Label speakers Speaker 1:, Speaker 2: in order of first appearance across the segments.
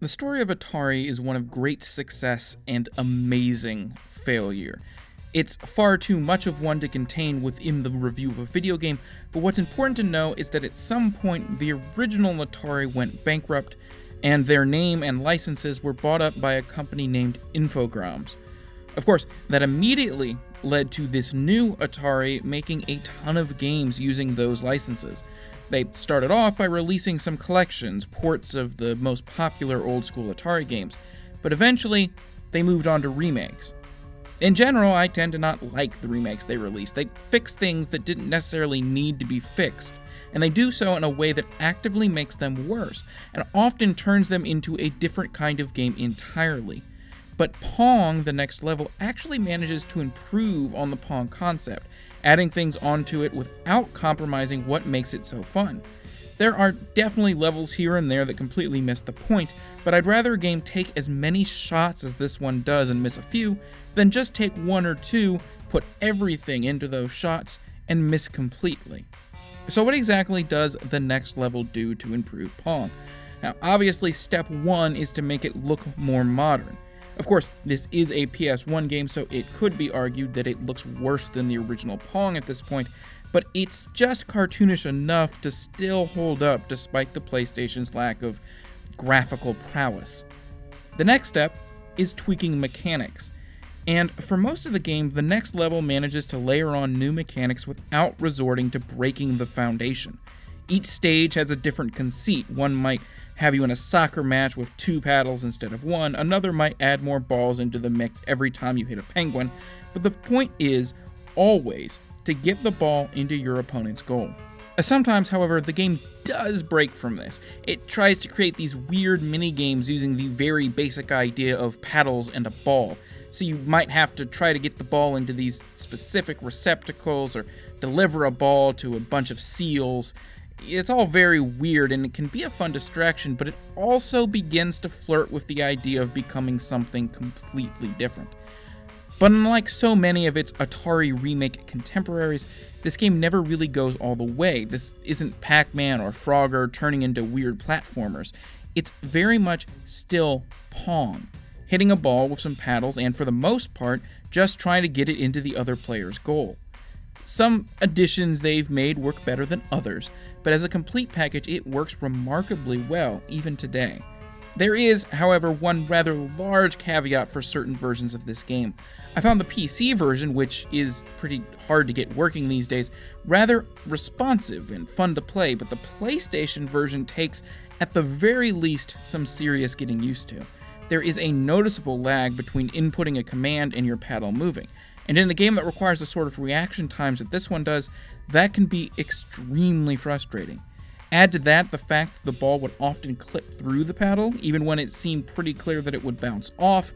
Speaker 1: The story of Atari is one of great success and amazing failure. It's far too much of one to contain within the review of a video game, but what's important to know is that at some point the original Atari went bankrupt and their name and licenses were bought up by a company named Infogrames. Of course, that immediately led to this new Atari making a ton of games using those licenses. They started off by releasing some collections, ports of the most popular old school Atari games, but eventually they moved on to remakes. In general, I tend to not like the remakes they release. They fix things that didn't necessarily need to be fixed, and they do so in a way that actively makes them worse, and often turns them into a different kind of game entirely. But Pong, the next level, actually manages to improve on the Pong concept, adding things onto it without compromising what makes it so fun. There are definitely levels here and there that completely miss the point, but I'd rather a game take as many shots as this one does and miss a few, than just take one or two, put everything into those shots, and miss completely. So, what exactly does the next level do to improve Pong? Now, obviously, step one is to make it look more modern. Of course, this is a PS1 game, so it could be argued that it looks worse than the original Pong at this point, but it's just cartoonish enough to still hold up despite the PlayStation's lack of graphical prowess. The next step is tweaking mechanics. And for most of the game, the next level manages to layer on new mechanics without resorting to breaking the foundation. Each stage has a different conceit. One might have you in a soccer match with two paddles instead of one. Another might add more balls into the mix every time you hit a penguin. But the point is always to get the ball into your opponent's goal. Uh, sometimes, however, the game does break from this. It tries to create these weird mini games using the very basic idea of paddles and a ball. So you might have to try to get the ball into these specific receptacles or deliver a ball to a bunch of seals it's all very weird and it can be a fun distraction, but it also begins to flirt with the idea of becoming something completely different. But unlike so many of its Atari remake contemporaries, this game never really goes all the way. This isn't Pac Man or Frogger turning into weird platformers. It's very much still Pong, hitting a ball with some paddles and, for the most part, just trying to get it into the other player's goal. Some additions they've made work better than others, but as a complete package, it works remarkably well, even today. There is, however, one rather large caveat for certain versions of this game. I found the PC version, which is pretty hard to get working these days, rather responsive and fun to play, but the PlayStation version takes, at the very least, some serious getting used to. There is a noticeable lag between inputting a command and your paddle moving. And in a game that requires the sort of reaction times that this one does, that can be extremely frustrating. Add to that the fact that the ball would often clip through the paddle, even when it seemed pretty clear that it would bounce off,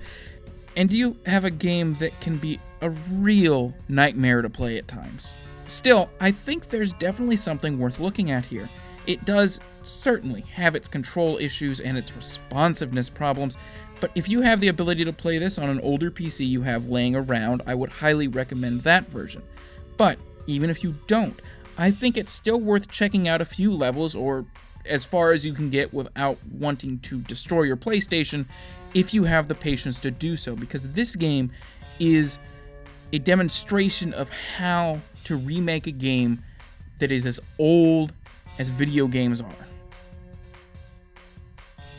Speaker 1: and you have a game that can be a real nightmare to play at times. Still, I think there's definitely something worth looking at here. It does certainly have its control issues and its responsiveness problems, but if you have the ability to play this on an older PC you have laying around, I would highly recommend that version. But even if you don't, I think it's still worth checking out a few levels or as far as you can get without wanting to destroy your PlayStation if you have the patience to do so, because this game is a demonstration of how to remake a game that is as old as video games are.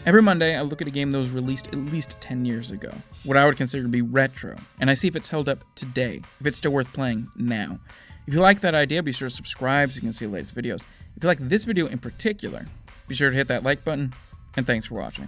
Speaker 1: Every Monday, I look at a game that was released at least 10 years ago, what I would consider to be retro, and I see if it's held up today, if it's still worth playing now. If you like that idea, be sure to subscribe so you can see the latest videos. If you like this video in particular, be sure to hit that like button, and thanks for watching.